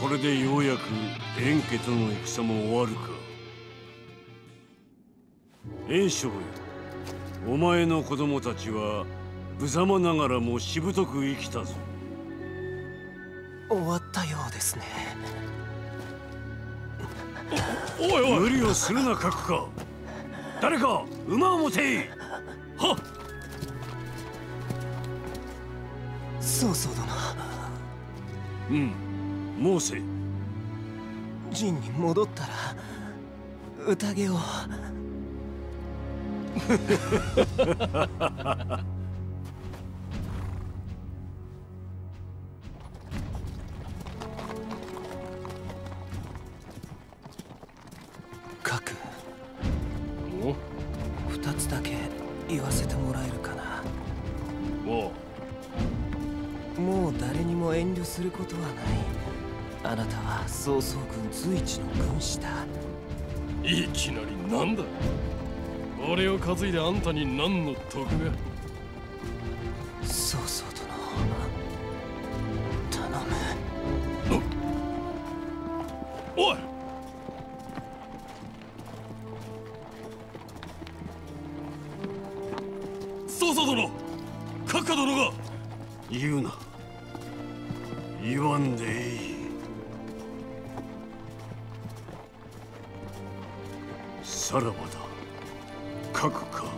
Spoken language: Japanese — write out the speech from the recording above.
これでようやく円家との戦も終わるか。袁紹よお前の子供たちは無様ながらもしぶとく生きたぞ。終わったようですね。おいおい。無理をするな角か誰か馬を持て。はっそうそう殿うん。申せ陣に戻ったら宴を。核二つだけ言わせてもらえるかな。おもう誰にも遠慮することはないあなたは曹操軍随一の軍師だいきなりなんだ。俺を担いであんたに何の。得が曹操殿頼む。おい。曹操殿。閣下殿が。言うな。言わんでいい。さらばだ。書くか